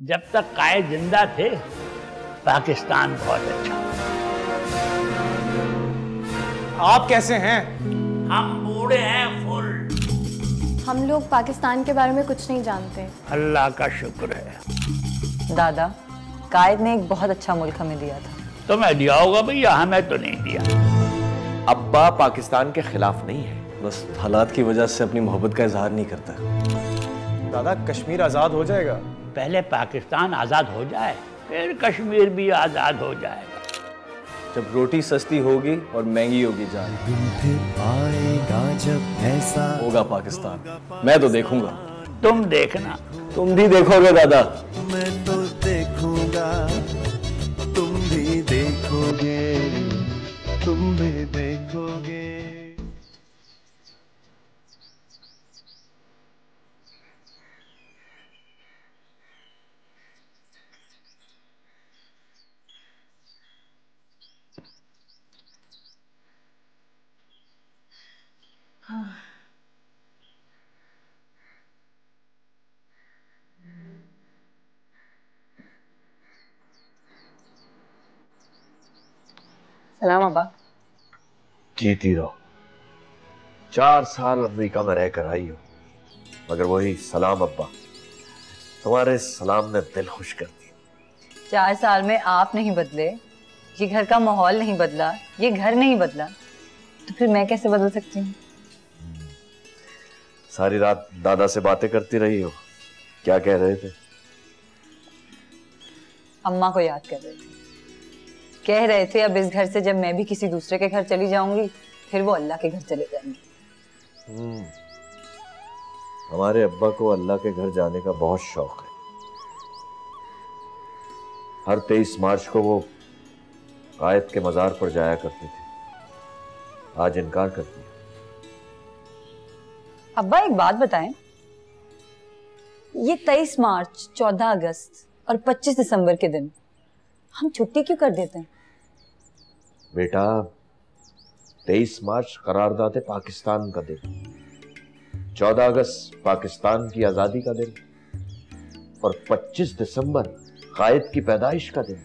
जब तक कायद ज़िंदा थे पाकिस्तान बहुत अच्छा। आप कैसे हैं? हम बूढ़े हैं फुल। हम लोग पाकिस्तान के बारे में कुछ नहीं जानते। अल्लाह का शुक्र है। दादा कायद ने एक बहुत अच्छा मुल्क हमें दिया था। तो मैं दिया होगा भैया हमें तो नहीं दिया। अब्बा पाकिस्तान के खिलाफ नहीं है। बस हालात की वजह से अपनी मोहब्बत का इजहार नहीं करता। दादा कश्मीर आज़ाद हो जाएगा। पहले पाकिस्तान आज़ाद हो जाए फिर कश्मीर भी आज़ाद हो जाएगा। जब रोटी सस्ती होगी और महँगी होगी जान। आएगा जब ऐसा होगा पाकिस्तान। मैं तो देखूँगा। तुम देखना। तुम भी देखोगे दादा। मैं तो सलाम अब्बा। जीती रहो चार साल अमेरिका में रहकर आई हो मगर वही सलाम अब्बा। तुम्हारे सलाम ने दिल खुश कर दिया। चार साल में आप नहीं बदले ये घर का माहौल नहीं बदला ये घर नहीं बदला तो फिर मैं कैसे बदल सकती हूँ? सारी रात दादा से बातें करती रही हो क्या कह रहे थे? अम्मा को याद कर रहे थे। कह रहे थे अब इस घर से जब मैं भी किसी दूसरे के घर चली जाऊँगी फिर वो अल्लाह के घर चले जाएँगे. हम्म। हमारे अब्बा को अल्लाह के घर जाने का बहुत शौक है। हर तेईस मार्च को वो आयत के मजार पर जाया करते थे। आज इनकार कर दिया। अब्बा एक बात बताएँ। ये तेईस मार्च चौदह अगस्त और पच्चीस दिसंबर के दिन हम छुट्टी क्यों कर देते हैं? बेटा तेईस मार्च करारदाद पाकिस्तान का दिन। चौदह अगस्त पाकिस्तान की आज़ादी का दिन। और 25 दिसंबर कायद की पैदाइश का दिन।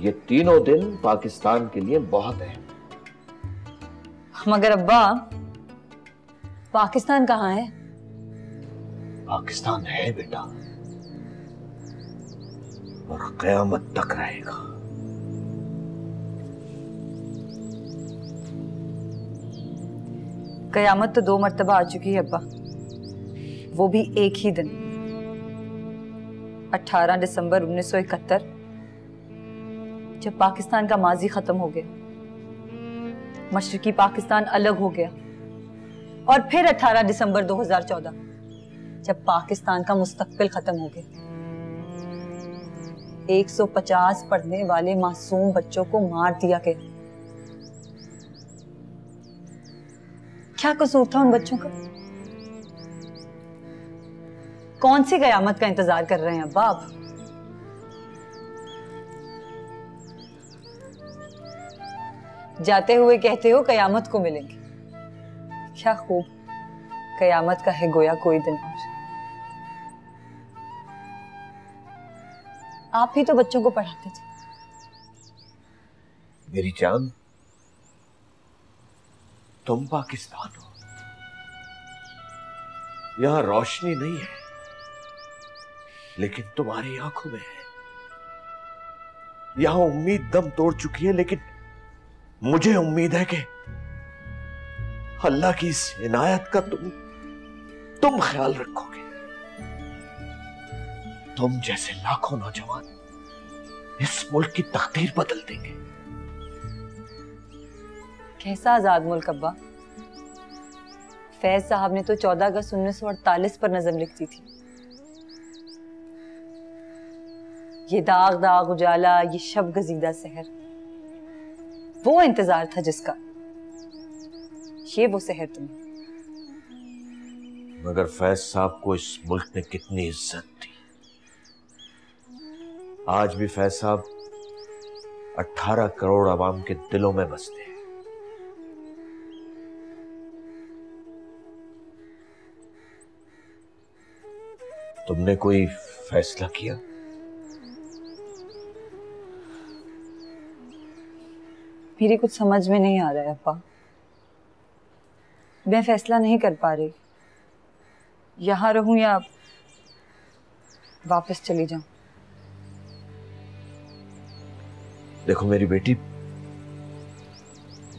ये तीनों दिन पाकिस्तान के लिए बहुत अहम। मगर अब्बा पाकिस्तान कहाँ है? पाकिस्तान है बेटा। और कयामत तक रहेगा। कयामत तो दो मरतबा आ चुकी है, अब्बा। वो भी एक ही दिन। 18 दिसंबर 1971 जब पाकिस्तान का माजी खत्म हो गया। मशरकी पाकिस्तान अलग हो गया। और फिर 18 दिसंबर 2014 जब पाकिस्तान का मुस्तकबिल खत्म हो गया। 150 पढ़ने वाले मासूम बच्चों को मार दिया गया। क्या कसूर था उन बच्चों का? कौन सी कयामत का इंतज़ार कर रहे हैं अब्बा आप? जाते हुए कहते हो कयामत को मिलेंगे। क्या खूब। कयामत का है गोया कोई दिन आप ही तो बच्चों को पढ़ाते थे। मेरी जान तुम पाकिस्तान हो यहाँ रोशनी नहीं है, लेकिन तुम्हारी आँखों में है। यहाँ उम्मीद दम तोड़ चुकी है, लेकिन मुझे उम्मीद है कि अल्लाह की इस इनायत का तुम तुम ख्याल रखोगे। तुम जैसे लाखों नौजवान इस मुल्क की तकदीर बदल देंगे। कैसा आज़ाद मुल्क, अब्बा? फैज साहब ने तो 14 अगस्त 1948 पर नजम लिखी थी। ये दाग दाग उजाला, ये शब गजीदा सहर वो इंतज़ार था जिसका। ये वो सहर तुम्हें। मगर फैज साहब को इस मुल्क ने कितनी इज़्ज़त दी। आज भी फैज साहब 18 करोड़ आवाम के दिलों में बसते हैं। तुमने कोई फैसला किया? मेरी कुछ समझ में नहीं आ रहा है अपा मैं फैसला नहीं कर पा रही। यहाँ रहूँ या वापस चली जाऊँ? देखो मेरी बेटी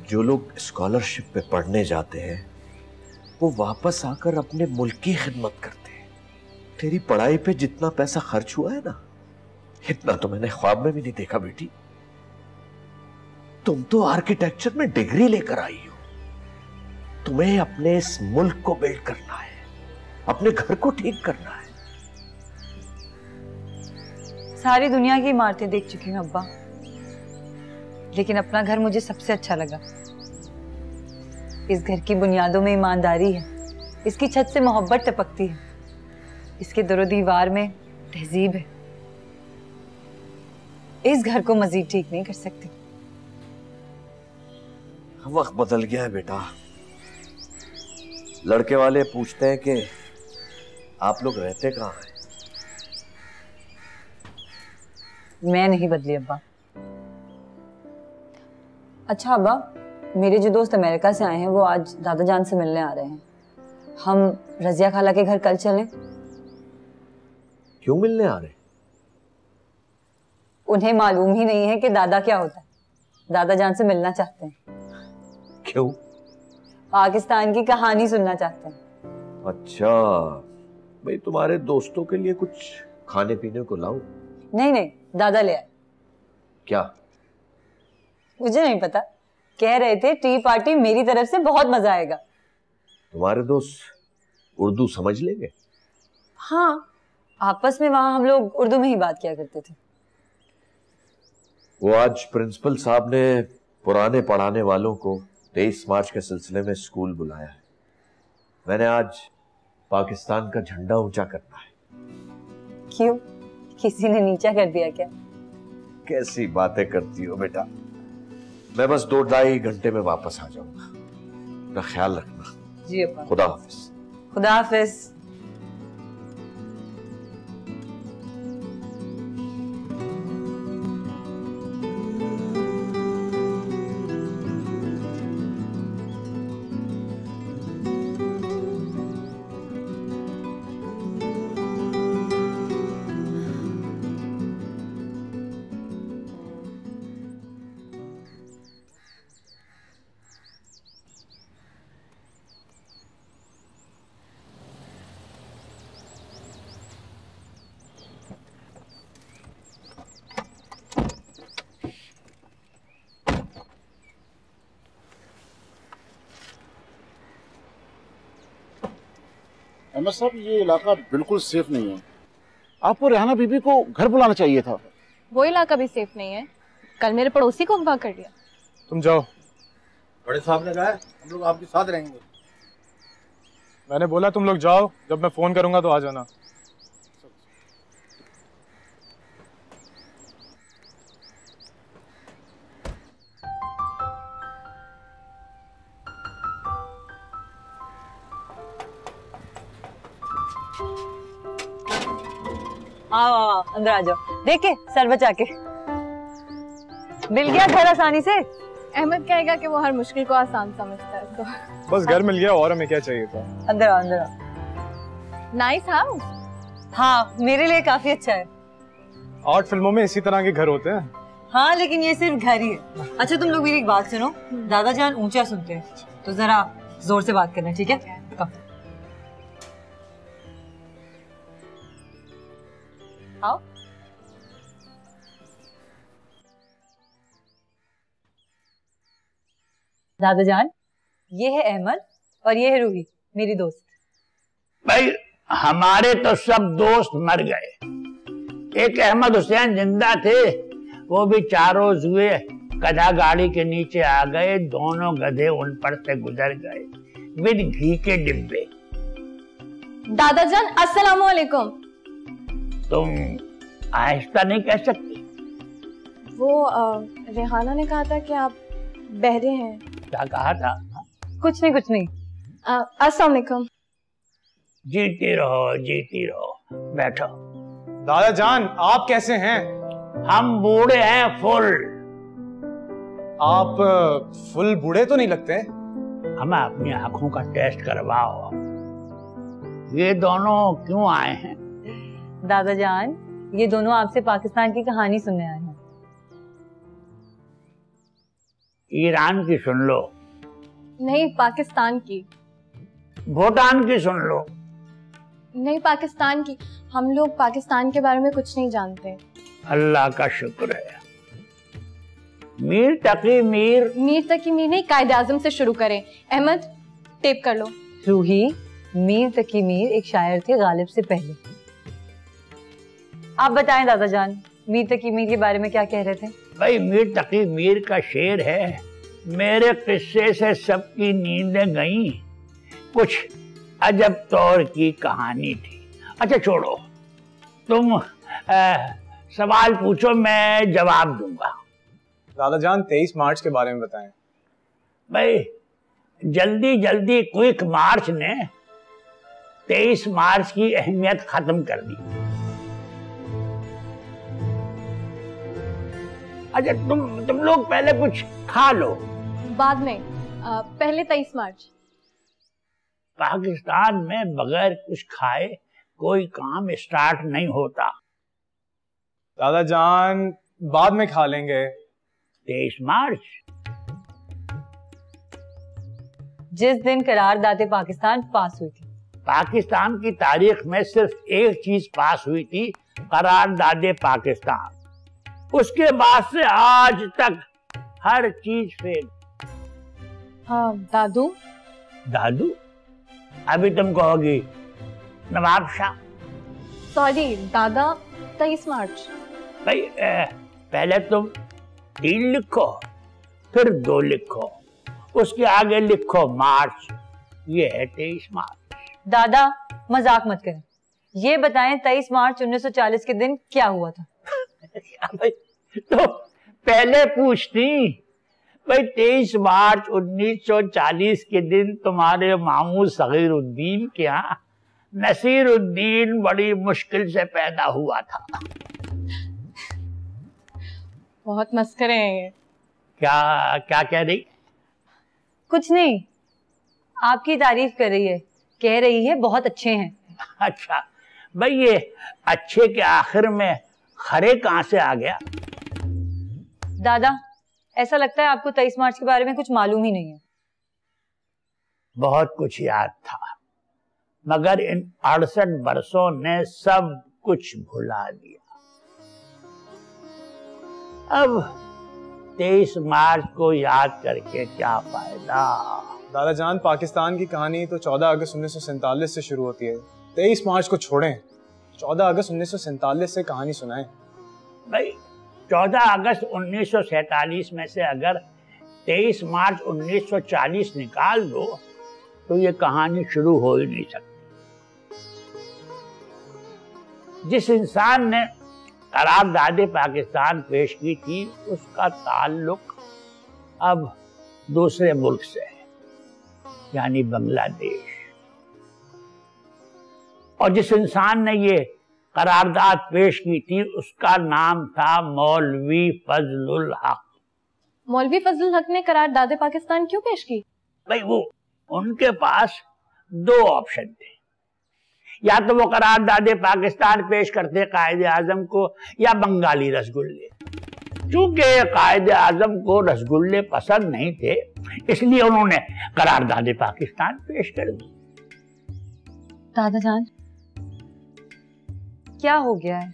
जो लोग स्कॉलरशिप पे पढ़ने जाते हैं वो वापस आकर अपने मुल्क की खिदमत करते हैं। तेरी पढ़ाई पे जितना पैसा खर्च हुआ है ना, इतना तो मैंने ख्वाब में भी नहीं देखा बेटी। तुम तो आर्किटेक्चर में डिग्री लेकर आई हो। तुम्हें अपने इस मुल्क को बिल्ड करना है, अपने घर को ठीक करना है। सारी दुनिया की इमारतें देख चुकी हूँ अब्बा। लेकिन अपना घर मुझे सबसे अच्छा लगा। इस घर की बुनियादों में ईमानदारी है, इसकी छत से मोहब्बत टपकती है। इसके दरो दीवार में तहजीब है। इस घर को मजीद ठीक नहीं कर सकती। वक्त बदल गया है बेटा। लड़के वाले पूछते हैं कि आप लोग रहते कहाँ हैं? मैं नहीं बदली अब्बा। अच्छा अब्बा मेरे जो दोस्त अमेरिका से आए हैं वो आज दादा जान से मिलने आ रहे हैं। हम रजिया खाला के घर कल चलें? क्यों मिलने आ रहे? उन्हें मालूम ही नहीं है कि दादा क्या होता है। दादा जान से मिलना चाहते हैं। क्यों? पाकिस्तान की कहानी सुनना चाहते हैं। अच्छा भाई तुम्हारे दोस्तों के लिए कुछ खाने पीने को लाऊं? नहीं नहीं दादा ले आए। क्या? मुझे नहीं पता। कह रहे थे टी पार्टी मेरी तरफ़ से बहुत मज़ा आएगा। तुम्हारे दोस्त उर्दू समझ लेंगे? हाँ आपस में वहाँ हम लोग उर्दू में ही बात किया करते थे। वो आज प्रिंसिपल साहब ने पुराने पढ़ाने वालों को तेईस मार्च के सिलसिले में स्कूल बुलाया है। मैंने आज पाकिस्तान का झंडा ऊँचा करना है। क्यों? किसी ने नीचा कर दिया क्या? कैसी बातें करती हो बेटा? मैं बस दो ढाई घंटे में वापस आ जाऊँगा। अपना ख्याल रखना। जी खुदा हाफिज। खुदा हाफिज। अहमद साहब ये इलाका बिल्कुल सेफ़ नहीं है। आपको रेहाना बीबी को घर बुलाना चाहिए था। वो इलाका भी सेफ़ नहीं है। कल मेरे पड़ोसी को अगवा कर लिया। तुम जाओ। बड़े साहब ने कहा है हम लोग आपके साथ रहेंगे। मैंने बोला तुम लोग जाओ जब मैं फ़ोन करूँगा तो आ जाना। अंदर आ जाओ। देखे सर बचा के। मिल गया घर आसानी से? अहमद कहेगा कि वो हर मुश्किल को आसान समझता है तो। बस घर मिल गया और हमें क्या चाहिए था? अंदर आओ अंदर आओ। नाइस हाउस हाँ मेरे लिए काफ़ी अच्छा है। आर्ट फ़िल्मों में इसी तरह के घर होते हैं? हाँ लेकिन ये सिर्फ़ घर ही है। अच्छा तुम लोग मेरी एक बात सुनो। दादा जान ऊँचा सुनते हैं। तो जरा ज़ोर से बात करना ठीक है? आओ दादा जान ये है अहमद और ये है रूही मेरी दोस्त। भाई हमारे तो सब दोस्त मर गए। एक अहमद हुसैन ज़िंदा थे वो भी चारों जुए गधा गाड़ी के नीचे आ गए दोनों गधे उन पर से गुजर गए बिन घी के डिब्बे। दादाजान अस्सलाम वालेकुम तुम आहिस्ता नहीं कह सकती। वो अ, रेहाना ने कहा था कि आप बहरे हैं। क्या कहा था? कुछ नहीं कुछ नहीं। अस्सलाम वालेकुम। जीती रहो जीती रहो। बैठो। दादा जान आप कैसे हैं? हम बूढ़े हैं फुल। आप फुल बूढ़े तो नहीं लगते? हमें अपनी आँखों का टेस्ट करवाओ। ये दोनों क्यों आए हैं? दादा जान ये दोनों आपसे पाकिस्तान की कहानी सुनने आए हैं। ईरान की सुन लो। नहीं पाकिस्तान की। भूटान की सुन लो। नहीं पाकिस्तान की। हम लोग पाकिस्तान के बारे में कुछ नहीं जानते। अल्लाह का शुक्र है। मीर तकी मीर। मीर तकी मीर नहीं कायदे आज़म से शुरू करें। अहमद टेप कर लो। रूही मीर तकी मीर एक शायर थे गालिब से पहले। आप बताएँ दादा जान मीर तकी मीर के बारे में क्या कह रहे थे? भाई मीर तकी मीर का शेर है। मेरे किस्से से सबकी नींदें गईं। कुछ अजब तौर की कहानी थी। अच्छा छोड़ो। तुम आ, सवाल पूछो मैं जवाब दूँगा। दादा जान तेईस मार्च के बारे में बताएँ। भाई जल्दी जल्दी क्विक मार्च ने तेईस मार्च की अहमियत खत्म कर दी। अच्छा तुम तुम लोग पहले कुछ खा लो। बाद में आ, पहले तेईस मार्च। पाकिस्तान में बगैर कुछ खाए कोई काम स्टार्ट नहीं होता। दादा जान बाद में खा लेंगे। तेईस मार्च? जिस दिन करार करारदादे पाकिस्तान पास हुई थी। पाकिस्तान की तारीख में सिर्फ़ एक चीज़ पास हुई थी करारदादे पाकिस्तान। उसके बाद से आज तक हर चीज़ फेल हाँ दादू। दादू अभी तुम कहोगी नवाब शाह। सॉरी दादा तेईस मार्च। भाई ए, पहले तुम तीन लिखो फिर दो लिखो उसके आगे लिखो मार्च। ये है तेईस मार्च। दादा मज़ाक मत करें। ये बताएँ तेईस मार्च 1940 के दिन क्या हुआ था? तो पहले पूछती भाई तेईस मार्च 1940 के दिन तुम्हारे मामू सगीरुद्दीन के यहाँ नसीरुद्दीन बड़ी मुश्किल से पैदा हुआ था। बहुत मस्करे हैं ये। क्या क्या कह रही? कुछ नहीं आपकी तारीफ़ कर रही है कह रही है बहुत अच्छे हैं। अच्छा भाई ये अच्छे के आखिर में खरे कहाँ से आ गया? दादा ऐसा लगता है आपको तेईस मार्च के बारे में कुछ मालूम ही नहीं है। बहुत कुछ याद था मगर इन अड़सठ बरसों ने सब कुछ भुला दिया अब तेईस मार्च को याद करके क्या फ़ायदा? दादा जान पाकिस्तान की कहानी तो 14 अगस्त उन्नीस सौ सैंतालीस से शुरू होती है। 23 मार्च को छोड़ें। 14 अगस्त उन्नीस से कहानी सुनाए। भाई 14 अगस्त 1947 में से अगर 23 मार्च 1940 निकाल दो तो ये कहानी शुरू हो ही नहीं सकती। जिस इंसान ने करारदादे पाकिस्तान पेश की थी, उसका ताल्लुक अब दूसरे मुल्क से है, यानी बांग्लादेश। और जिस इंसान ने ये करारदाद पेश की थी उसका नाम था मौलवी फजलुल हक। मौलवी फजल हक ने करार दादे पाकिस्तान क्यों पेश की? भाई वो उनके पास दो ऑप्शन थे। या तो वो करारदादे पाकिस्तान पेश करते कायदे आज़म को या बंगाली रसगुल्ले। चूँकि कायदे आज़म को रसगुल्ले पसंद नहीं थे इसलिए उन्होंने करारदादे पाकिस्तान पेश कर दी दादा जान क्या हो गया है?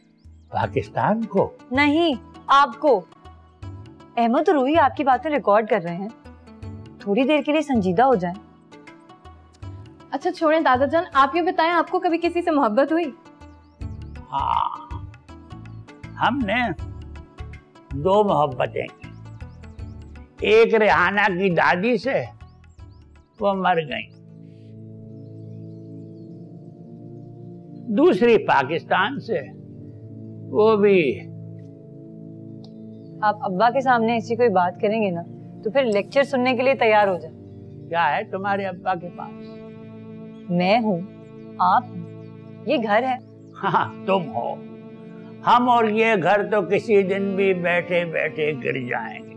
पाकिस्तान को? नहीं आपको। अहमद और रूही आपकी बातें रिकॉर्ड कर रहे हैं। थोड़ी देर के लिए संजीदा हो जाएँ। अच्छा छोड़ें दादा जान आप ये बताएँ आपको कभी किसी से मोहब्बत हुई? हाँ हमने दो मोहब्बतें की। एक रेहाना की दादी से वो मर गई। दूसरी पाकिस्तान से। वो भी। आप अब्बा के सामने ऐसी कोई बात करेंगे ना तो फिर लेक्चर सुनने के लिए तैयार हो जाए क्या है तुम्हारे अब्बा के पास? मैं हूँ आप ये घर है। हाँ तुम हो। हम और ये घर तो किसी दिन भी बैठे बैठे गिर जाएँगे।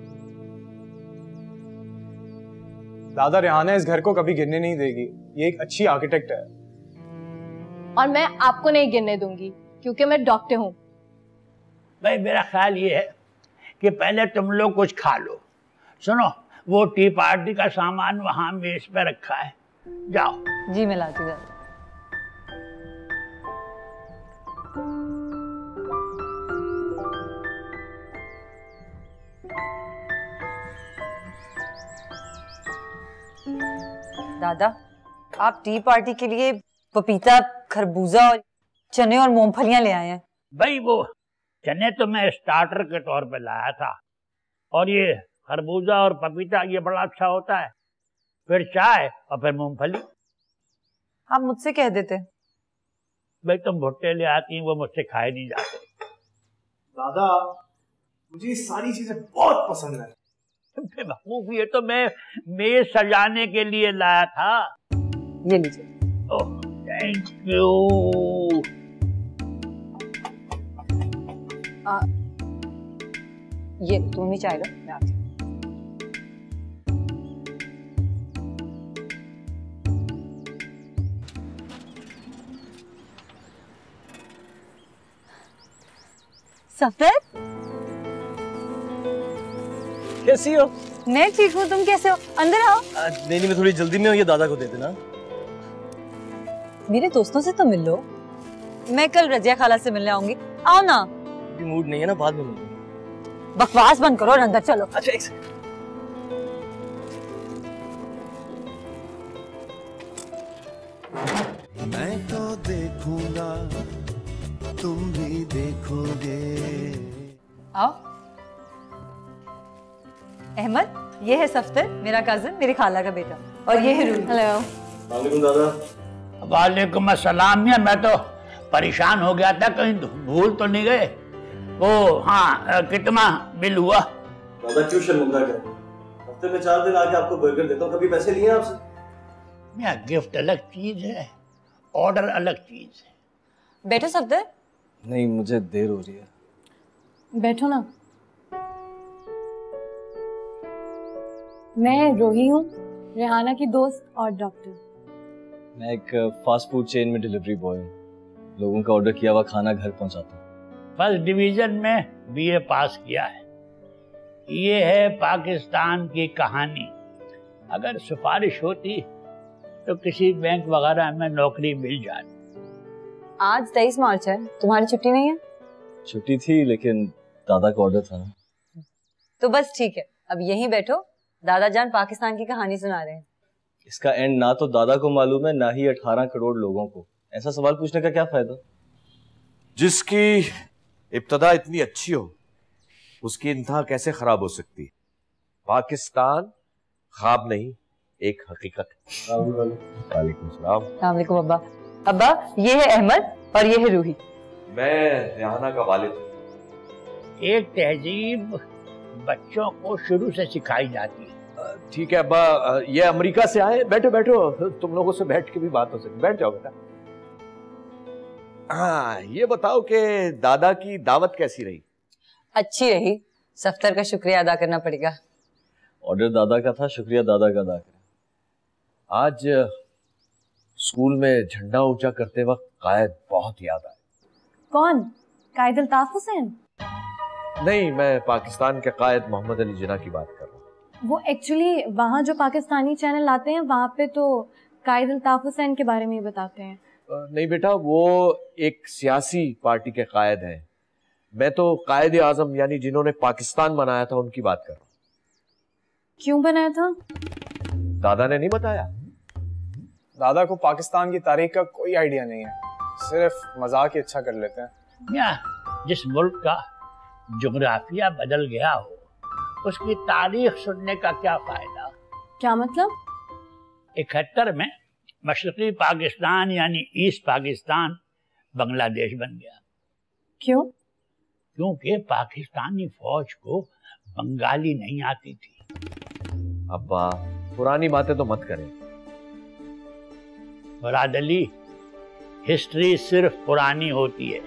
दादा रेहाना इस घर को कभी गिरने नहीं देगी। ये एक अच्छी आर्किटेक्ट है। और मैं आपको नहीं गिरने दूँगी क्योंकि मैं डॉक्टर हूँ। भाई मेरा ख्याल ये है कि पहले तुम लोग कुछ खा लो। सुनो वो टी पार्टी का सामान वहाँ मेज पे रखा है। जाओ। जी मैं लाती हूँ। दादा दादा आप टी पार्टी के लिए पपीता खरबूजा और चने और मूंगफलियाँ ले आए हैं। भाई वो चने तो मैं स्टार्टर के तौर पे लाया था। और ये खरबूजा और पपीता ये बड़ा अच्छा होता है। फिर चाय और फिर मूंगफली। आप मुझसे कह देते। भाई तुम भुट्टे ले आती हैं वो मुझसे खाए नहीं जाते। दादा मुझे सारी चीज़ें बहुत पसंद है। बेवकूफ़ ये तो मैं मेज सजाने के लिए लाया था। ये लीजिए। ओह। थैंक यू ये तुम ही मैं आती हूँ। सफ़ेद? कैसी हो? मैं ठीक हूँ तुम कैसे हो? अंदर आओ। नहीं नहीं मैं थोड़ी जल्दी में हूँ ये दादा को दे देना। मेरे दोस्तों से तो मिल लो। मैं कल रजिया खाला से मिलने आऊँगी। आओ ना। अभी मूड नहीं है ना बाद में मिलूँगा बकवास बंद करो और अंदर चलो। अच्छा एक सेकंड मैं तो देखूँगा तुम भी देखोगे। आओ। अहमद ये है सफ्तर मेरा कज़न मेरी खाला का बेटा। और ये है रूही हेलो दादा। वालेकुम अस्सलाम। मियाँ मैं तो परेशान हो गया था कहीं भूल तो नहीं गए। वो हाँ कितना बिल हुआ? क्यों हफ़्ते में चार दिन आके आपको बर्गर देता हूँ कभी पैसे लिए आपसे? गिफ्ट अलग चीज़ है ऑर्डर अलग चीज़ है। बैठो सफ्तर नहीं मुझे देर हो रही है। बैठो ना। मैं रोही हूँ रेहाना की दोस्त और डॉक्टर। मैं एक फास्ट फ़ूड चेन में डिलीवरी बॉय हूँ। लोगों का ऑर्डर किया हुआ खाना घर पहुँचाता हूँ। फ़र्स्ट डिवीज़न में बीए पास किया है। ये है पाकिस्तान की कहानी। अगर सिफारिश होती तो किसी बैंक वगैरह में नौकरी मिल जाती। आज तेईस मार्च है। तुम्हारी छुट्टी नहीं है? छुट्टी थी लेकिन दादा का ऑर्डर था। ना तो बस ठीक है। अब यहीं बैठो। दादा जान पाकिस्तान की कहानी सुना रहे हैं। इसका एंड ना तो दादा को मालूम है ना ही अठारह करोड़ लोगों को। ऐसा सवाल पूछने का क्या फ़ायदा? जिसकी इब्तदा इतनी अच्छी हो उसकी इंतहा कैसे खराब हो सकती है? पाकिस्तान ख्वाब नहीं एक हकीकत। है वालेकुम अब्बा। अब्बा ये है अहमद और ये है रूही। मैं रेहाना का वालिद हूँ। एक तहजीब बच्चों को शुरू से सिखाई जाती है। ठीक है अब्बा ये अमेरिका से आए बैठो बैठो। तुम लोगों से बैठ के भी बात हो सकती बैठ जाओ बेटा। हाँ ये बताओ कि दादा की दावत कैसी रही? अच्छी रही। सफ्तर का शुक्रिया अदा करना पड़ेगा। ऑर्डर दादा का था शुक्रिया दादा का अदा करें। आज स्कूल में झंडा ऊँचा करते वक्त कायद बहुत याद आए। कौन? कायद अल्ताफ हुसैन? नहीं मैं पाकिस्तान के कायद मोहम्मद अली जिना की बात वो एक्चुअली वहाँ जो पाकिस्तानी चैनल आते हैं वहाँ पे तो कायद अल्ताफ हुसैन के बारे में ही बताते हैं। नहीं बेटा वो एक सियासी पार्टी के कायद हैं। मैं तो कायद आज़म यानी जिन्होंने पाकिस्तान बनाया था उनकी बात कर रहा क्यों बनाया था? दादा ने नहीं बताया? दादा को पाकिस्तान की तारीख का कोई आइडिया नहीं है। सिर्फ़ मज़ाक ही अच्छा कर लेते हैं। या जिस मुल्क का जोग्राफिया बदल गया हो उसकी तारीख सुनने का क्या फ़ायदा? क्या मतलब? इकहत्तर में मशरकी पाकिस्तान यानी ईस्ट पाकिस्तान बांग्लादेश बन गया। क्यों? क्योंकि पाकिस्तानी फौज को बंगाली नहीं आती थी। अब्बा पुरानी बातें तो मत करें। मुराद अली हिस्ट्री सिर्फ़ पुरानी होती है।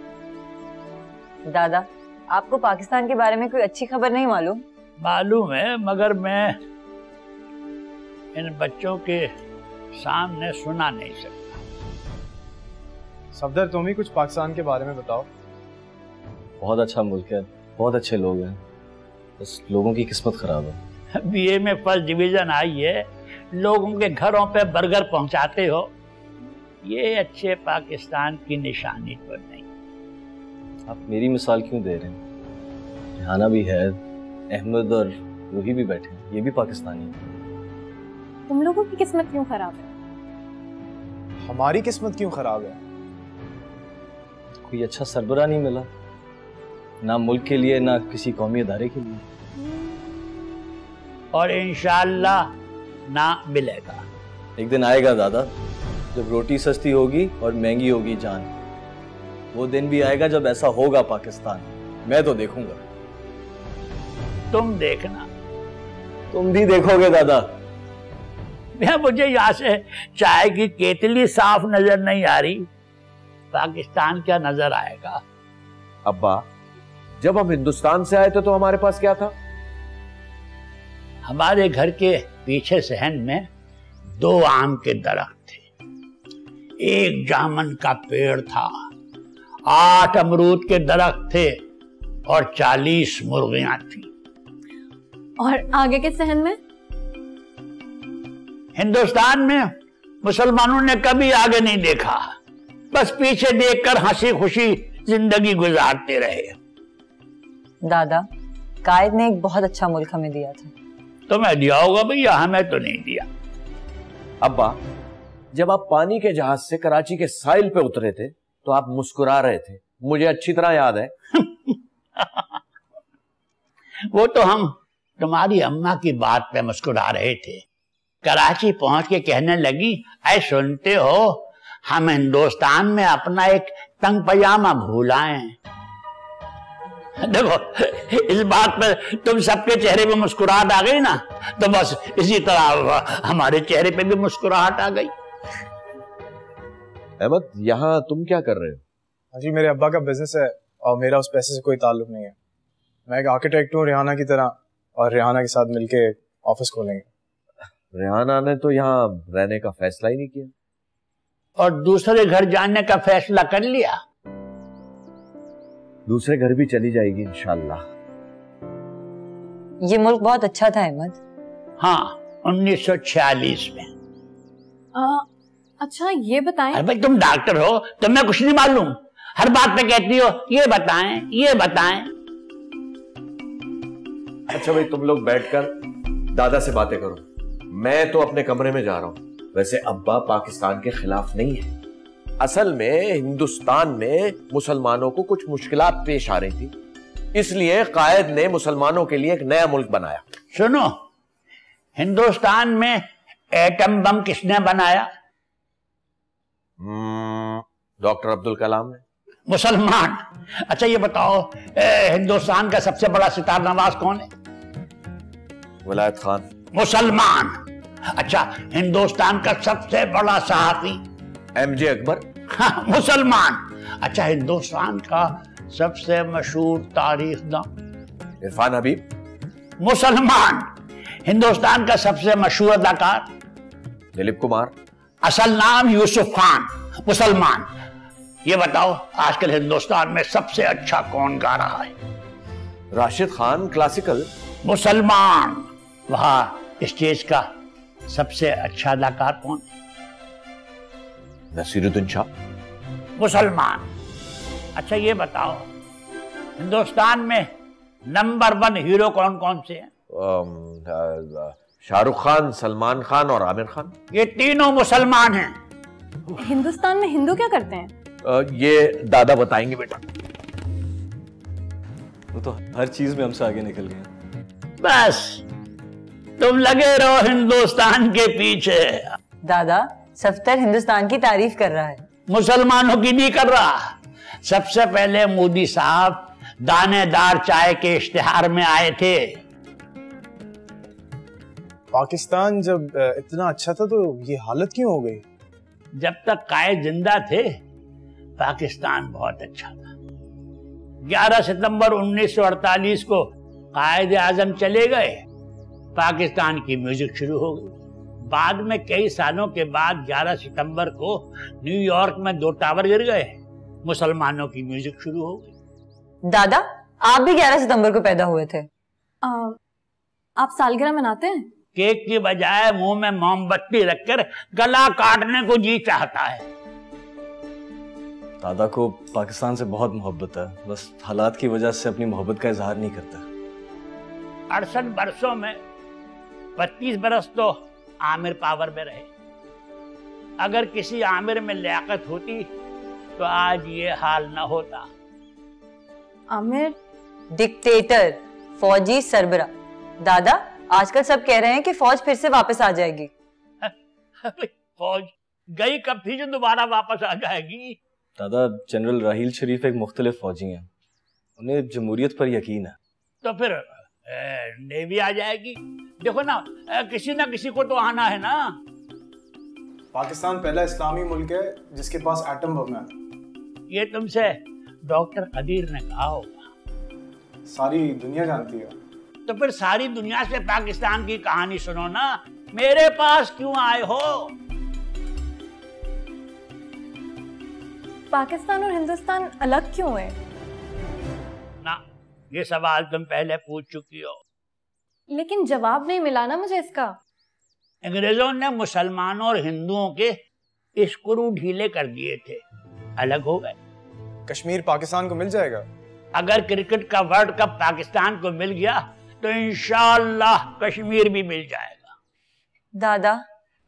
दादा आपको पाकिस्तान के बारे में कोई अच्छी खबर नहीं मालूम? मालूम है मगर मैं इन बच्चों के सामने सुना नहीं सकता। सफदर तुम ही कुछ पाकिस्तान के बारे में बताओ। बहुत अच्छा मुल्क है बहुत अच्छे लोग हैं। बस लोगों की किस्मत खराब है। बीए में फ़र्स्ट डिवीज़न आई है लोगों के घरों पे बर्गर पहुंचाते हो। ये अच्छे पाकिस्तान की निशानी पर नहीं। आप मेरी मिसाल क्यों दे रहे हैं? रिहाना भी है अहमद और रूही भी बैठे हैं। ये भी पाकिस्तानी है। तुम लोगों की किस्मत क्यों खराब है? हमारी किस्मत क्यों खराब है? कोई अच्छा सरबरा नहीं मिला। ना मुल्क के लिए ना किसी कौमी अदारे के लिए। और इंशाल्लाह ना मिलेगा। एक दिन आएगा दादा जब रोटी सस्ती होगी और महँगी होगी जान। वो दिन भी आएगा जब ऐसा होगा पाकिस्तान। मैं तो देखूँगा। तुम देखना। तुम भी देखोगे दादा। मैं मुझे यहाँ से चाय की केतली साफ़ नज़र नहीं आ रही। पाकिस्तान क्या नज़र आएगा? अब्बा जब हम हिंदुस्तान से आए थे तो हमारे पास क्या था? हमारे घर के पीछे सहन में दो आम के दरख्त थे। एक जामन का पेड़ था आठ अमरूद के दरख्त थे और चालीस मुर्गियाँ थी। और आगे के सहन में? हिंदुस्तान में मुसलमानों ने कभी आगे नहीं देखा। बस पीछे देखकर हँसी खुशी ज़िंदगी गुजारते रहे। दादा कायद ने एक बहुत अच्छा मुल्क हमें दिया था। तो मैं दिया होगा भैया हमें तो नहीं दिया। अब्बा जब आप पानी के जहाज़ से कराची के साइल पे उतरे थे तो आप मुस्कुरा रहे थे। मुझे अच्छी तरह याद है। वो तो हम तुम्हारी अम्मा की बात पे मुस्कुरा रहे थे। कराची पहुँच के कहने लगी ऐ सुनते हो हम हिंदुस्तान में अपना एक तंग पजामा भूल आए देखो इस बात पे तुम सबके चेहरे पे मुस्कुराहट आ गई ना तो बस इसी तरह हमारे चेहरे पे भी मुस्कुराहट आ गई। अहमद यहाँ तुम क्या कर रहे हो? हाँ जी मेरे अब्बा का बिज़नेस है और मेरा उस पैसे से कोई ताल्लुक नहीं है। मैं एक आर्किटेक्ट हूँ रिहाना की तरह। और रिहाना के साथ मिलके ऑफ़िस खोलेंगे। रेहाना ने तो यहाँ रहने का फैसला ही नहीं किया। और दूसरे घर जाने का फैसला कर लिया। दूसरे घर भी चली जाएगी इंशाल्लाह। ये मुल्क बहुत अच्छा था अहमद। हाँ 1946 में। आ, अच्छा ये बताएँ। अरे भाई तुम डॉक्टर हो तुम्हें कुछ नहीं मालूम। हर बात पे कहती हो ये बताएँ ये बताएँ। अच्छा भाई तुम लोग बैठकर दादा से बातें करो। मैं तो अपने कमरे में जा रहा हूँ। वैसे अब्बा पाकिस्तान के खिलाफ नहीं है। असल में हिंदुस्तान में मुसलमानों को कुछ मुश्किल पेश आ रही थी। इसलिए कायद ने मुसलमानों के लिए एक नया मुल्क बनाया। सुनो हिंदुस्तान में एटम बम किसने बनाया? हम्म, डॉक्टर अब्दुल कलाम ने। मुसलमान। अच्छा ये बताओ ए, हिंदुस्तान का सबसे बड़ा सितार नवाज़ कौन है? वलायत खान। मुसलमान। अच्छा हिंदुस्तान का सबसे बड़ा सहाफी। एम जे अकबर हाँ, मुसलमान। अच्छा हिंदुस्तान का सबसे मशहूर तारीख दां इरफान हबीब। मुसलमान। हिंदुस्तान का सबसे मशहूर अदाकार। दिलीप कुमार। असल नाम यूसुफ खान। मुसलमान। ये बताओ आजकल हिंदुस्तान में सबसे अच्छा कौन गा रहा है? राशिद खान क्लासिकल मुसलमान। वहाँ स्टेज का सबसे अच्छा अदाकार कौन है? नसीरुद्दीन शाह। मुसलमान। अच्छा ये बताओ हिंदुस्तान में नंबर वन हीरो कौन कौन से हैं? शाहरुख खान सलमान खान और आमिर खान। ये तीनों मुसलमान हैं। हिंदुस्तान में हिंदू क्या करते हैं? अ, ये दादा बताएँगे बेटा। वो तो हर चीज़ में हमसे आगे निकल गए। बस तुम लगे रहो हिंदुस्तान के पीछे। दादा सफ्तर हिंदुस्तान की तारीफ़ कर रहा है। मुसलमानों की नहीं कर रहा। सबसे पहले मोदी साहब दानेदार चाय के इश्तेहार में आए थे। पाकिस्तान जब इतना अच्छा था तो ये हालत क्यों हो गई? जब तक कायद ज़िंदा थे पाकिस्तान बहुत अच्छा था। 11 सितंबर 1948 को कायद आज़म चले गए। पाकिस्तान की म्यूज़िक शुरू हो गई। बाद में कई सालों के बाद 11 सितंबर को न्यूयॉर्क में दो टावर गिर गए। मुसलमानों की म्यूज़िक शुरू हो गई। दादा आप भी 11 सितंबर को पैदा हुए थे। आ, आप सालगिरह मनाते हैं? केक की बजाय मुँह में मोमबत्ती रखकर गला काटने को जी चाहता है। दादा को पाकिस्तान से बहुत मोहब्बत है। बस हालात की वजह से अपनी मोहब्बत का इजहार नहीं करता। अड़सठ बरसों में पच्चीस बरस तो आमिर पावर में रहे। अगर किसी आमिर में लियाकत होती तो आज ये हाल न होता। आमिर डिक्टेटर फौजी सरबरा। दादा आजकल सब कह रहे हैं कि फौज फिर से वापस आ जाएगी। फौज गई कब थी जो दोबारा वापस आ जाएगी? दादा जनरल राहील शरीफ एक मुख्तलिफ़ फौजी हैं। उन्हें जमहूरियत पर यकीन है। तो फिर नेवी आ जाएगी। देखो ना किसी ना किसी को तो आना है ना। पाकिस्तान पहला इस्लामी मुल्क है जिसके पास एटम बम है। ये तुमसे डॉक्टर कदीर ने कहा होगा। सारी दुनिया जानती है। तो फिर सारी दुनिया से पाकिस्तान की कहानी सुनो ना। मेरे पास क्यों आए हो? पाकिस्तान और हिंदुस्तान अलग क्यों है? ये सवाल तुम पहले पूछ चुकी हो। लेकिन जवाब नहीं मिला ना मुझे इसका। अंग्रेज़ों ने मुसलमानों और हिंदुओं के स्क्रू ढीले कर दिए थे। अलग हो गए। कश्मीर पाकिस्तान को मिल जाएगा? अगर क्रिकेट का वर्ल्ड कप पाकिस्तान को मिल गया तो इंशाल्लाह कश्मीर भी मिल जाएगा। दादा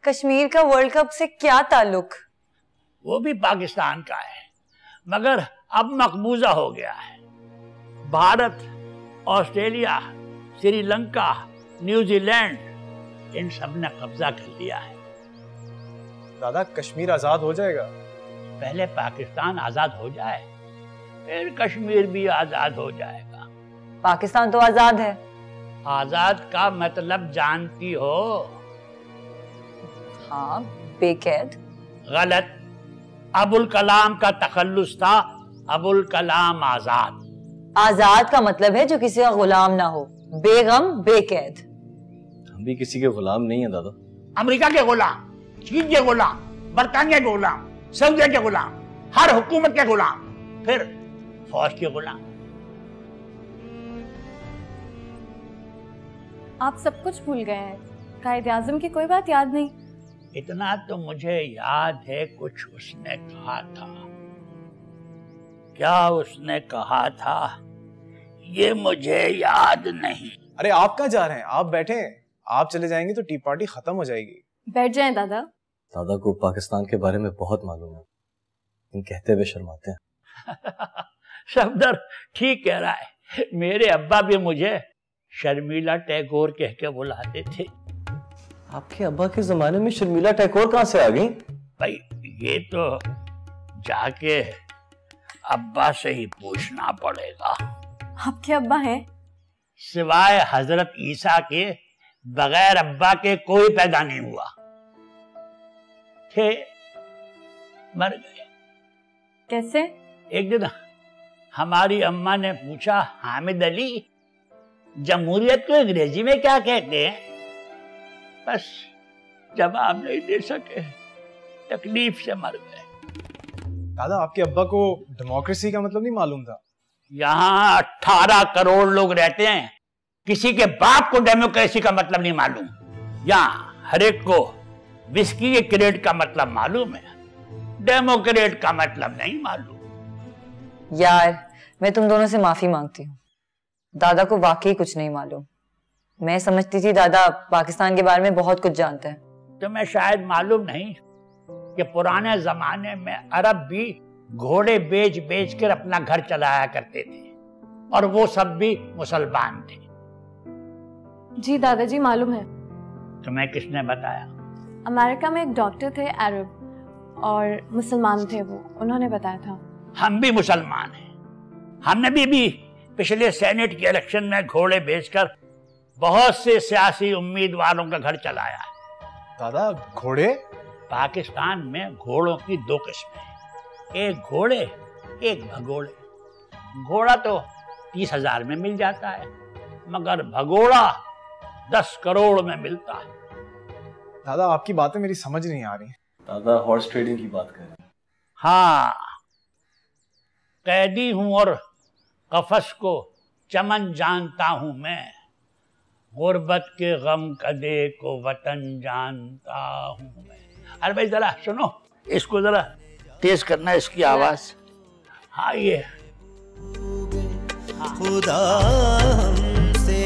कश्मीर का वर्ल्ड कप से क्या ताल्लुक? वो भी पाकिस्तान का है मगर अब मकबूजा हो गया है। Bharat Australia Sri Lanka New Zealand इन सबने कब्जा कर लिया है। दादा कश्मीर आज़ाद हो जाएगा? पहले पाकिस्तान आज़ाद हो जाए फिर कश्मीर भी आज़ाद हो जाएगा। पाकिस्तान तो आज़ाद है। आज़ाद का मतलब जानती हो। हाँ बेकैद। गलत। अबुल कलाम का तखल्लुस था अबुल कलाम आज़ाद। आज़ाद का मतलब है जो किसी का गुलाम ना हो। बेगम बेकैद। हम भी किसी के गुलाम नहीं है दादा। अमेरिका के गुलाम चीन के गुलाम बरतानिया के गुलाम सऊदी के गुलाम हर हुकूमत के गुलाम फिर फौज के गुलाम। आप सब कुछ भूल गए हैं। कायद आज़म की कोई बात याद नहीं? इतना तो मुझे याद है कुछ उसने कहा था। क्या उसने कहा था? ये मुझे याद नहीं। अरे आप कहाँ जा रहे हैं? आप बैठे हैं। आप चले जाएँगे तो टी पार्टी खत्म हो जाएगी। बैठ जाएँ दादा। दादा को पाकिस्तान के बारे में बहुत मालूम है। इन कहते हुए शर्माते हैं। सफदर ठीक कह रहा है। मेरे अब्बा भी मुझे शर्मिला टैगोर कह के बुलाते थे। आपके अब्बा के जमाने में शर्मिला टैगोर कहाँ से आ गई? भाई ये तो जाके अब्बा से ही पूछना पड़ेगा। आपके अब्बा हैं? सिवाय हज़रत ईसा के बगैर अब्बा के कोई पैदा नहीं हुआ। थे मर गए। कैसे? एक दिन हमारी अम्मा ने पूछा हामिद अली जमहूरियत को अंग्रेज़ी में क्या कहते हैं? बस जवाब नहीं दे सके। तकलीफ़ से मर गए। दादा आपके अब्बा को डेमोक्रेसी का मतलब नहीं मालूम था। यहाँ अठारह करोड़ लोग रहते हैं। किसी के बाप को डेमोक्रेसी का मतलब नहीं मालूम। यहाँ हर एक को विस्की के क्रेड का मतलब मालूम है। डेमोक्रेट का मतलब नहीं मालूम। यार मैं तुम दोनों से माफ़ी मांगती हूँ। दादा को वाकई कुछ नहीं मालूम। मैं समझती थी दादा पाकिस्तान के बारे में बहुत कुछ जानते हैं। तुम्हें शायद मालूम नहीं। कि पुराने जमाने में अरब भी घोड़े बेच बेच कर अपना घर चलाया करते थे। और वो सब भी मुसलमान थे। जी दादाजी मालूम है। तुम्हें किसने बताया? अमेरिका में एक डॉक्टर थे अरब और मुसलमान थे वो। उन्होंने बताया था। हम भी मुसलमान हैं। हमने भी, भी पिछले सेनेट के इलेक्शन में घोड़े बेचकर बहुत से सियासी उम्मीदवारों का घर चलाया। है दादा घोड़े? पाकिस्तान में घोड़ों की दो किस्में हैं। एक घोड़े एक भगोड़े। घोड़ा तो तीस हज़ार में मिल जाता है मगर भगोड़ा दस करोड़ में मिलता है। दादा आपकी बातें मेरी समझ नहीं आ रही दादा हॉर्स ट्रेडिंग की बात कर रहे हैं। हाँ कैदी हूँ और कफस को चमन जानता हूँ मैं। गुर्बत के गम कदे को वतन जानता हूँ मैं। अरे भाई जरा सुनो इसको जरा तेज करना इसकी आवाज़। हाँ ये खुदा हमसे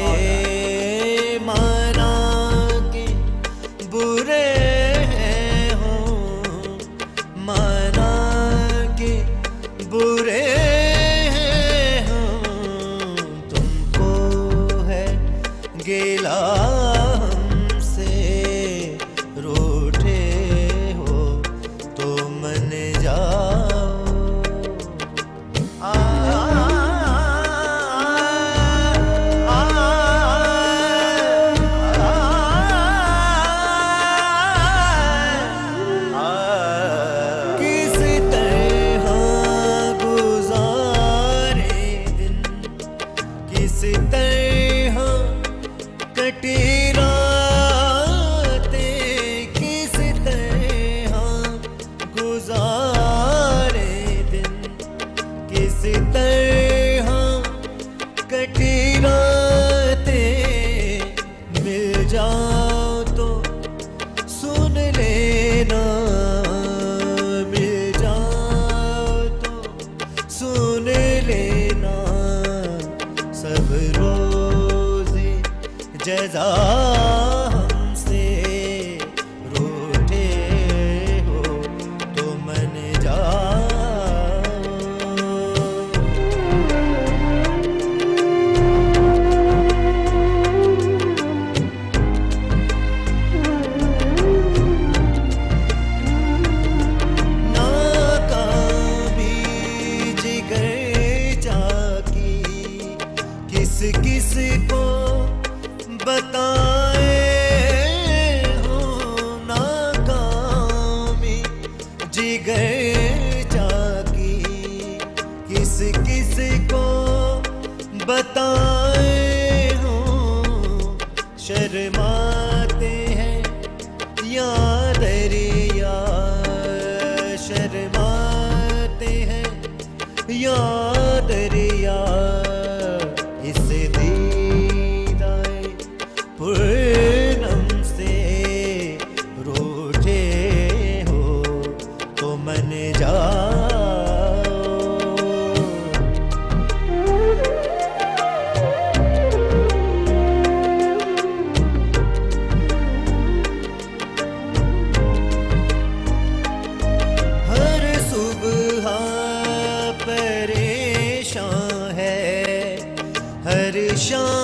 attraction.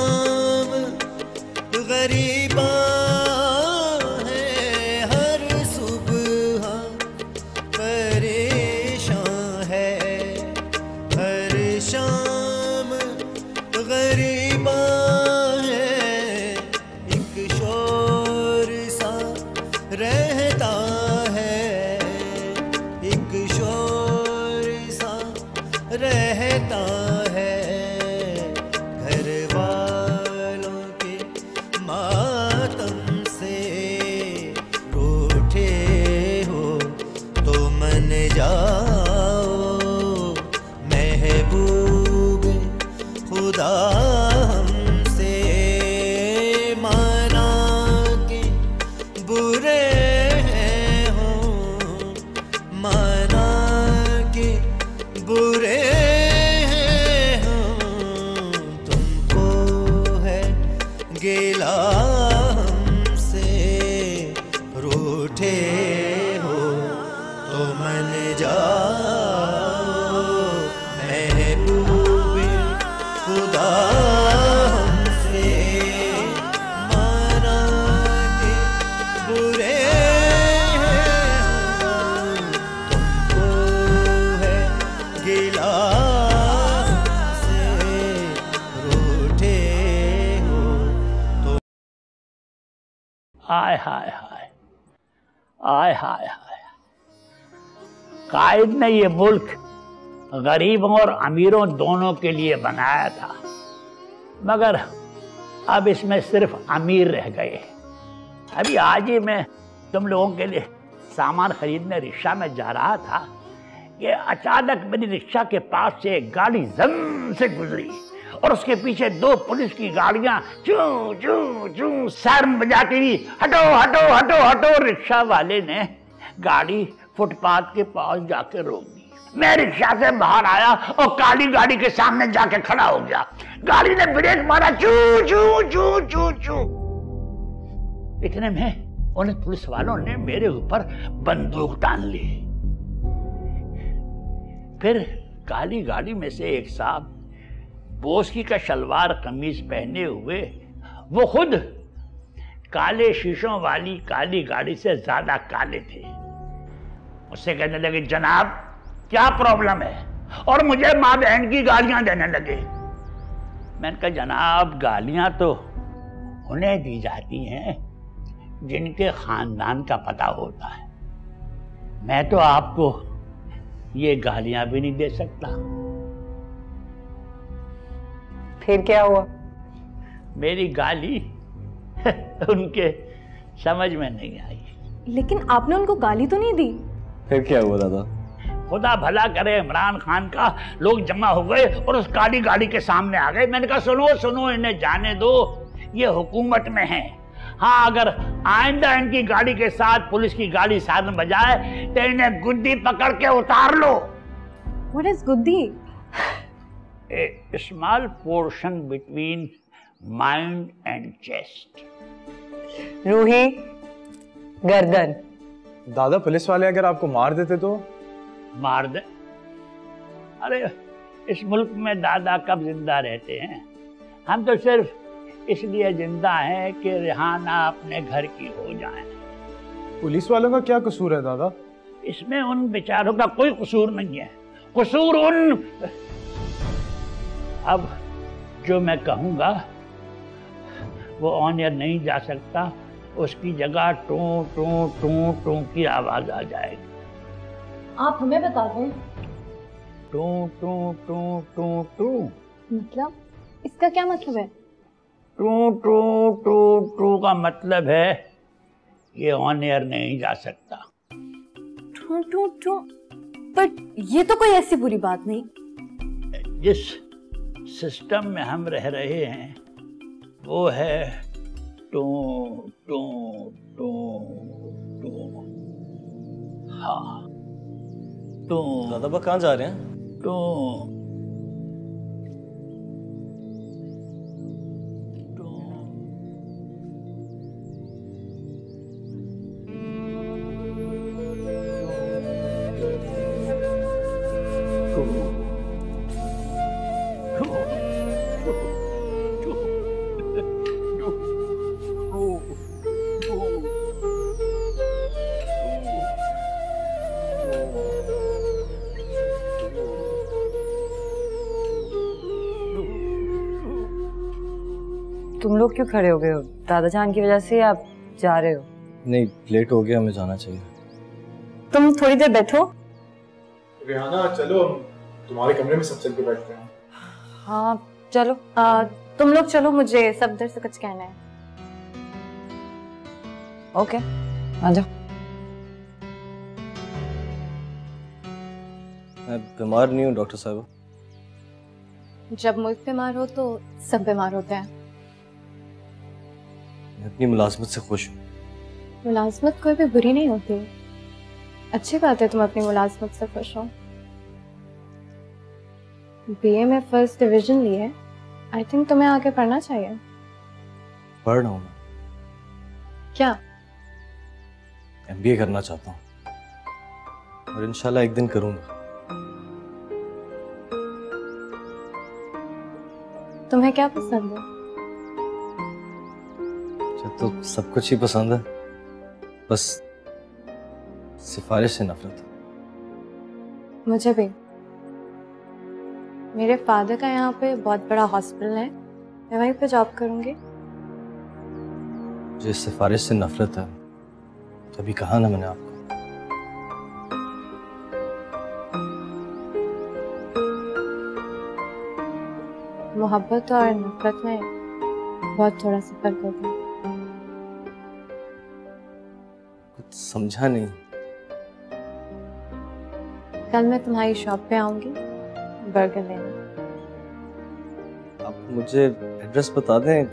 आय हाय हाय। कायद ने ये मुल्क गरीबों और अमीरों दोनों के लिए बनाया था, मगर अब इसमें सिर्फ़ अमीर रह गए। अभी आज ही मैं तुम लोगों के लिए सामान खरीदने रिक्शा में जा रहा था कि अचानक मेरी रिक्शा के पास से एक गाड़ी जम से गुजरी। और उसके पीछे दो पुलिस की गाड़ियाँ चू चू चू सायरन बजाती हुई हटो हटो हटो हटो, रिक्शा वाले ने गाड़ी फुटपाथ के पास जाके रोक दी। मैं रिक्शा से बाहर आया और काली गाड़ी के सामने जाके खड़ा हो गया। गाड़ी ने ब्रेक मारा, चू चू चू चू चू। इतने में उन पुलिस वालों ने मेरे ऊपर बंदूक तान ली। फिर काली गाड़ी में से एक साहब बोसकी का शलवार कमीज पहने हुए, वो खुद काले शीशों वाली काली गाड़ी से ज़्यादा काले थे। उससे कहने लगे, जनाब, क्या प्रॉब्लम है? और मुझे माँ बहन की गालियाँ देने लगे। मैंने कहा, जनाब, गालियाँ तो उन्हें दी जाती हैं, जिनके खानदान का पता होता है। मैं तो आपको ये गालियाँ भी नहीं दे सकता। फिर क्या हुआ? मेरी गाली उनके समझ में नहीं आई। लेकिन आपने उनको गाली तो नहीं दी? फिर क्या हुआ दादा? खुदा भला करे इमरान खान का लोग जमा हो गए और उस काली गाड़ी के सामने आ गए। मैंने कहा सुनो सुनो इन्हें जाने दो। ये हुकूमत में है। हाँ अगर आइंदा इनकी गाड़ी के साथ पुलिस की गाड़ी साधन बजाए तो इन्हें गुद्दी पकड़ के उतार लो। व्हाट इज़ गुद्दी? A small portion between mind and chest. रूही गर्दन। दादा पुलिस वाले अगर आपको मार देते तो? मार दे। अरे इस मुल्क में दादा कब ज़िंदा रहते हैं? हम तो सिर्फ़ इसलिए ज़िंदा हैं कि रिहाना अपने घर की हो जाए। पुलिस वालों का क्या कसूर है दादा? इसमें उन बेचारों का कोई कसूर नहीं है। कसूर उन अब जो मैं कहूँगा वो ऑन एयर नहीं जा सकता। उसकी जगह टू टू टू टू की आवाज़ आ जाएगी। आप हमें बता दें। Two two two two two. मतलब? इसका क्या मतलब है? टू टू टू टू का मतलब है ये ऑन एयर नहीं जा सकता। Two to to. बट ये तो कोई ऐसी बुरी बात नहीं। जिस सिस्टम में हम रह रहे हैं वो है टू टू टू टू। हाँ। टू। दादा कहाँ जा रहे हैं? टू। क्यों खड़े हो गए हो? दादा जान की वजह से आप जा रहे हो? नहीं लेट हो गया हमें जाना चाहिए। तुम थोड़ी देर बैठो। रिहाना चलो तुम्हारे कमरे में सब चल के बैठते हैं। हाँ चलो। आ, तुम लोग चलो मुझे सब दर से कुछ कहना है। ओके आ जाओ। मैं बीमार नहीं हूँ डॉक्टर साहब। जब मुल्क बीमार हो तो सब बीमार होते हैं। मैं अपनी मुलाजमत से खुश हूँ। मुलाजमत कोई भी बुरी नहीं होती। अच्छी बात है तुम अपनी मुलाजमत से खुश हो। बीए में फ़र्स्ट डिवीज़न ली है। आई थिंक तुम्हें आगे पढ़ना चाहिए। पढ़ रहा हूँ क्या? एमबीए करना चाहता हूँ। और इंशाल्लाह एक दिन करूँगा। तुम्हें क्या पसंद है? मुझे तो सब कुछ ही पसंद है। बस सिफारिश से नफरत है। मुझे भी। मेरे फादर का यहाँ पे बहुत बड़ा हॉस्पिटल है। मैं वहीं पे जॉब करूँगी। मुझे सिफारिश से नफरत है तभी कहा ना मैंने आपको। मोहब्बत और नफरत में बहुत थोड़ा सा फ़र्क होता है। समझा नहीं। कल मैं तुम्हारी शॉप पे आऊँगी बर्गर लेने। आप मुझे एड्रेस बता दें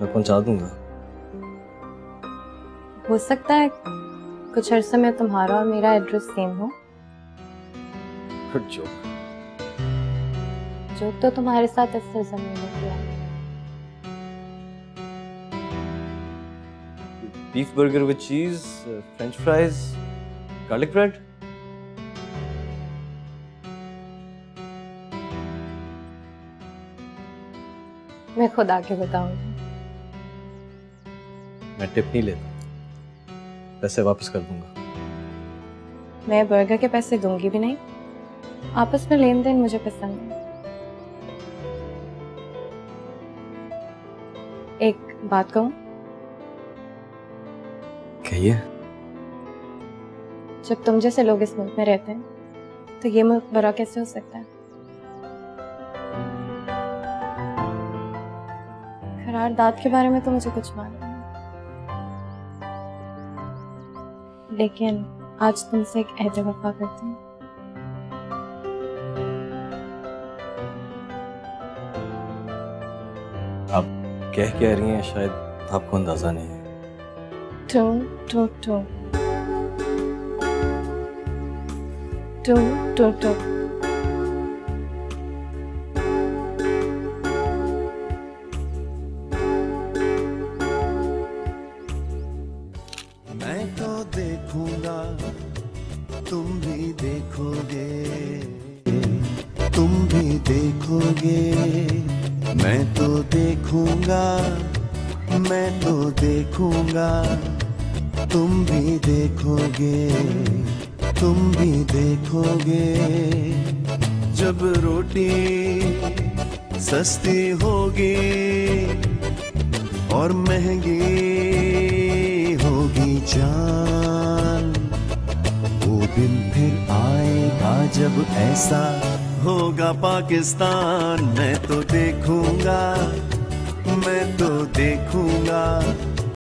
मैं पहुँचा दूँगा। हो सकता है कुछ अरसे में तुम्हारा और मेरा एड्रेस सेम हो। जोक जो तो तुम्हारे साथ इस ज़मीन में किया beef burger with cheese French fries garlic bread मैं खुद आके बताऊँगी। मैं टिप नहीं लेता। पैसे वापस कर दूँगा। मैं बर्गर के पैसे दूँगी भी नहीं। आपस में लेन देन मुझे पसंद है। एक बात कहूँ? कहिए। जब तुम जैसे लोग इस मुल्क में रहते हैं तो ये मुल्क बड़ा कैसे हो सकता है? करारदाद के बारे में तो मुझे कुछ मालूम नहीं। लेकिन आज तुमसे एक अहद वफा करती हूँ। आप कह कह रही हैं शायद आपको अंदाज़ा नहीं है। Two two two two two two